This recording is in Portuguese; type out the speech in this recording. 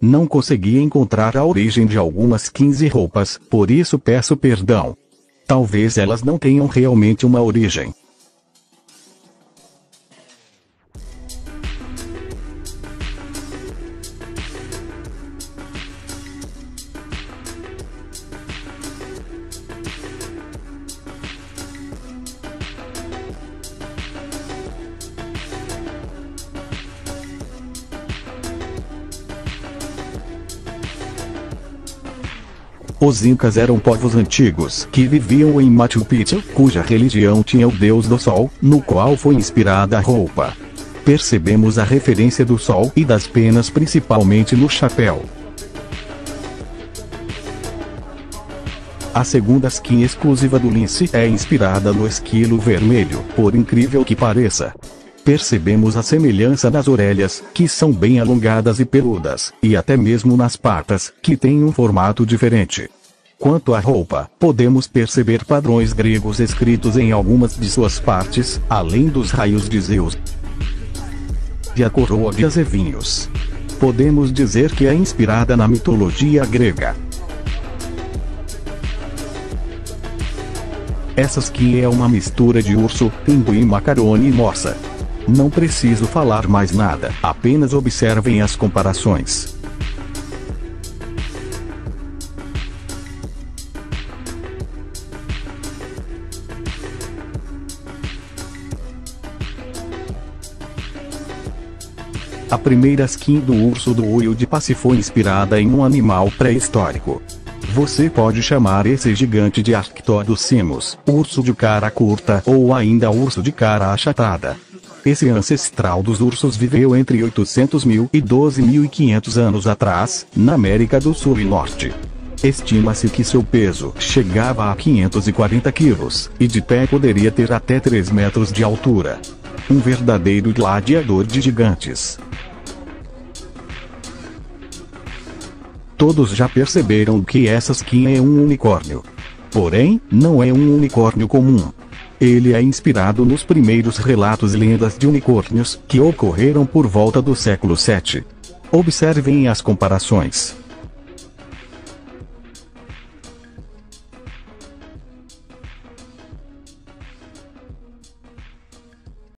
Não consegui encontrar a origem de algumas 15 roupas, por isso peço perdão. Talvez elas não tenham realmente uma origem. Os Incas eram povos antigos que viviam em Machu Picchu, cuja religião tinha o deus do sol, no qual foi inspirada a roupa. Percebemos a referência do sol e das penas principalmente no chapéu. A segunda skin exclusiva do lince é inspirada no esquilo vermelho, por incrível que pareça. Percebemos a semelhança nas orelhas, que são bem alongadas e peludas, e até mesmo nas patas, que têm um formato diferente. Quanto à roupa, podemos perceber padrões gregos escritos em algumas de suas partes, além dos raios de Zeus e a coroa de azevinhos. Podemos dizer que é inspirada na mitologia grega. Essa skin é uma mistura de urso, pinguim macarone e morsa. Não preciso falar mais nada, apenas observem as comparações. A primeira skin do urso do olho de passe foi inspirada em um animal pré-histórico. Você pode chamar esse gigante de Arctodocimos, urso de cara curta ou ainda urso de cara achatada. Esse ancestral dos ursos viveu entre 800 mil e 12.500 anos atrás, na América do Sul e Norte. Estima-se que seu peso chegava a 540 quilos, e de pé poderia ter até 3 metros de altura. Um verdadeiro gladiador de gigantes. Todos já perceberam que essa skin é um unicórnio. Porém, não é um unicórnio comum. Ele é inspirado nos primeiros relatos e lendas de unicórnios que ocorreram por volta do século 7. Observem as comparações.